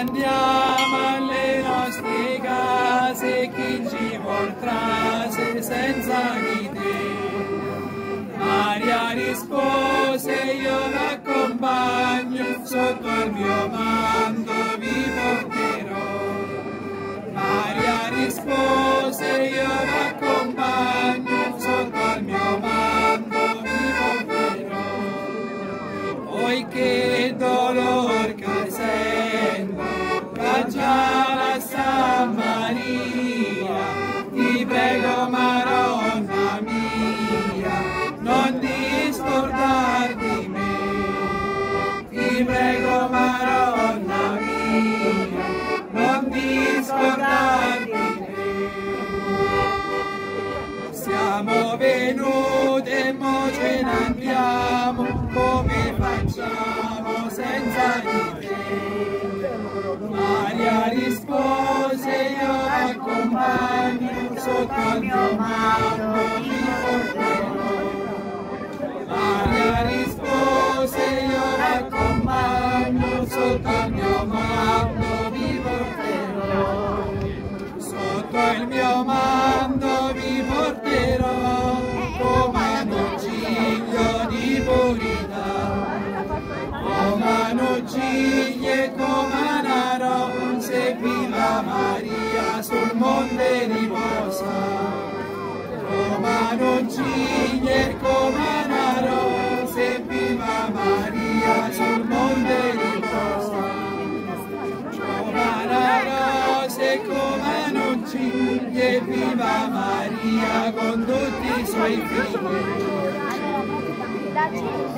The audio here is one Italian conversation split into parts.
Andiamo alle nostre case, chi ci portasse senza di te. Maria rispose, io l'accompagno, sotto il mio manto vi porterò. Maria rispose, io l'accompagno, venute e mo ce ne andiamo, come facciamo senza di te? Maria rispose, io l'accompagno, sotto il mio manto non ciglia viva Maria con tutti i suoi figli.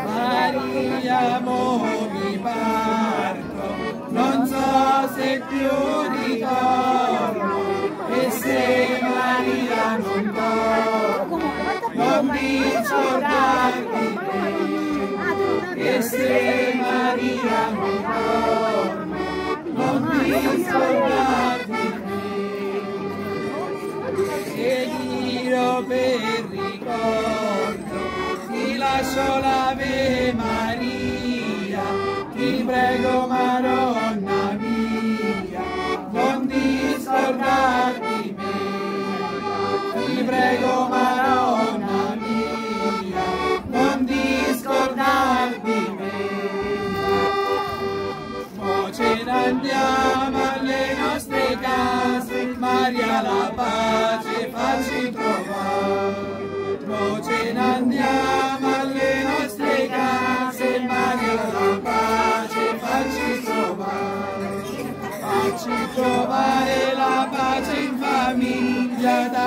Maria mo mi parto, non so se più ritorno e se Maria non torna, non mi scordar di te. E se Maria non torna, non mi scordar ricordo ti lascio l'Ave Maria, ti prego Maronna mia, non discordar di me. Ti prego Maronna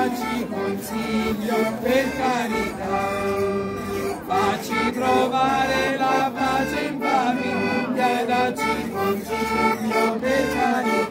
dacci consiglio per carità. Facci trovare la pace in famiglia, dacci consiglio per carità.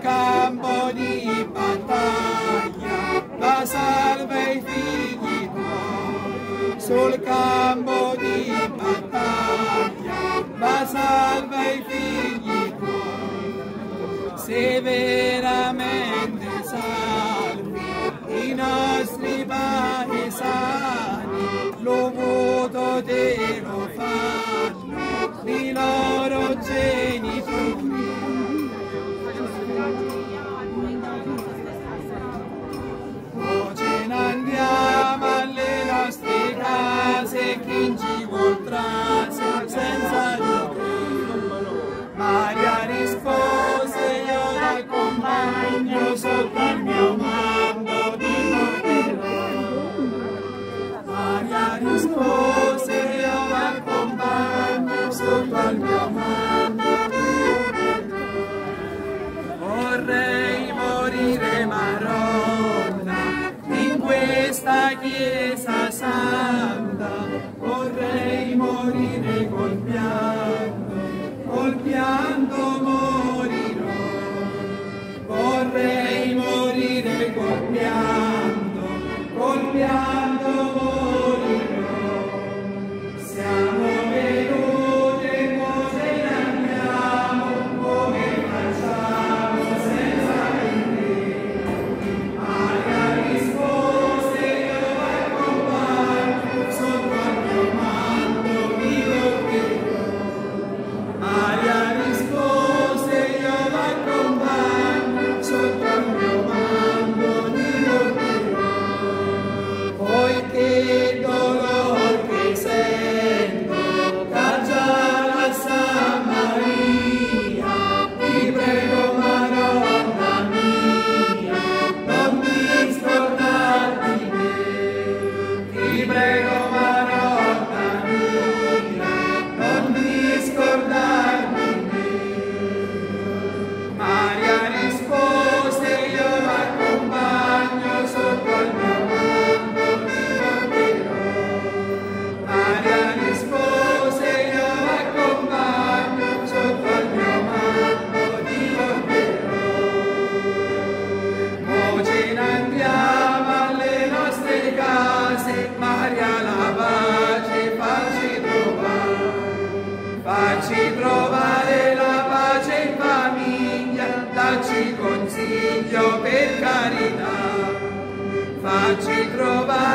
Campo di battaglia, la salva i figli tuoi, sul campo di battaglia, la salva i figli tuoi. Se veramente Questa chiesa santa, vorrei morire col pianto, col pianto Facci trovare la pace in famiglia, dacci consiglio per carità. Facci trovare